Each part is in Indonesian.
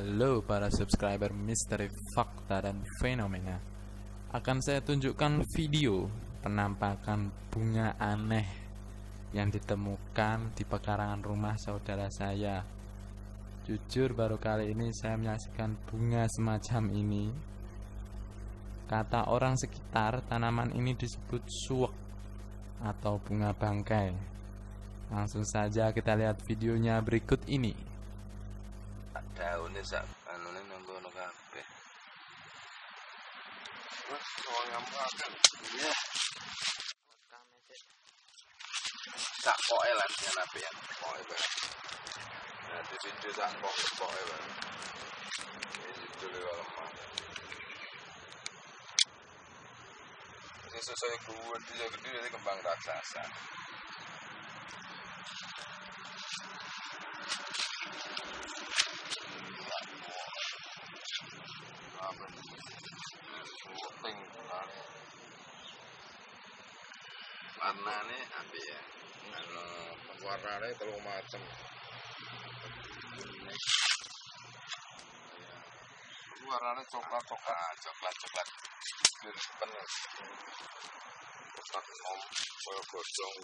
Halo para subscriber misteri fakta dan fenomena. Akan saya tunjukkan video penampakan bunga aneh Yang ditemukan di pekarangan rumah saudara saya. Jujur baru kali ini saya menyaksikan bunga semacam ini. Kata orang sekitar tanaman ini disebut suwek Atau bunga bangkai. Langsung saja kita lihat videonya berikut ini daune sak anune nang kono kabeh. Wes soalnya makan. Iya. Lan yen bae. Nah, di video sak bae. Ini dulu lemah. Ini sesuai gue dia gede kembang raksasa. Syuting warnane api ya. Anu warnane telu macam warnane coklat coklat ah, coklat coklat. Penuh coklat om koyo godong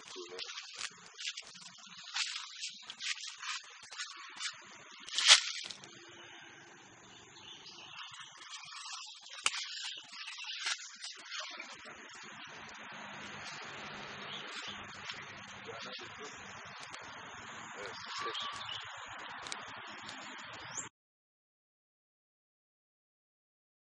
de la machine.